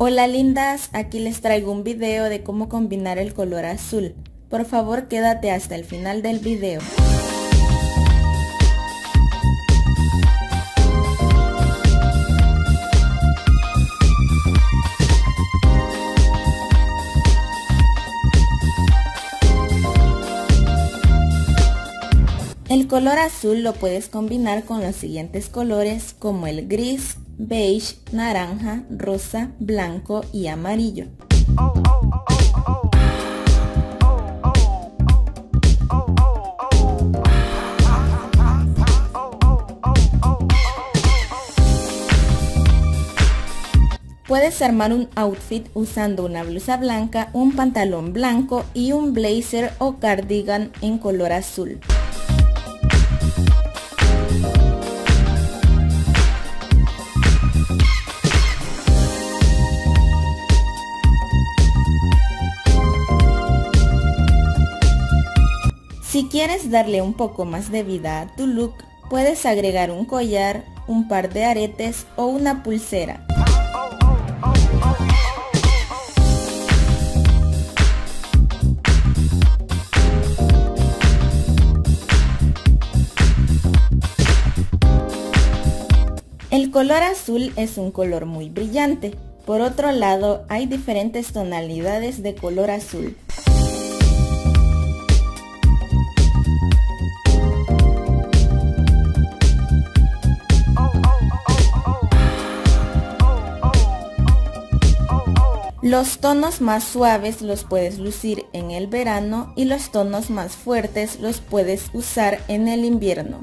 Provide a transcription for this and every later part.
Hola lindas, aquí les traigo un video de cómo combinar el color azul. Por favor quédate hasta el final del video. El color azul lo puedes combinar con los siguientes colores como el gris, beige, naranja, rosa, blanco y amarillo. Puedes armar un outfit usando una blusa blanca, un pantalón blanco y un blazer o cardigan en color azul. Si quieres darle un poco más de vida a tu look, puedes agregar un collar, un par de aretes o una pulsera. El color azul es un color muy brillante. Por otro lado, hay diferentes tonalidades de color azul. Los tonos más suaves los puedes lucir en el verano y los tonos más fuertes los puedes usar en el invierno.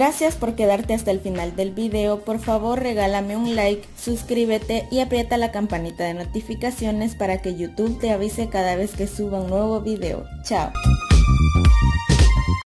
Gracias por quedarte hasta el final del video, por favor regálame un like, suscríbete y aprieta la campanita de notificaciones para que YouTube te avise cada vez que suba un nuevo video. Chao.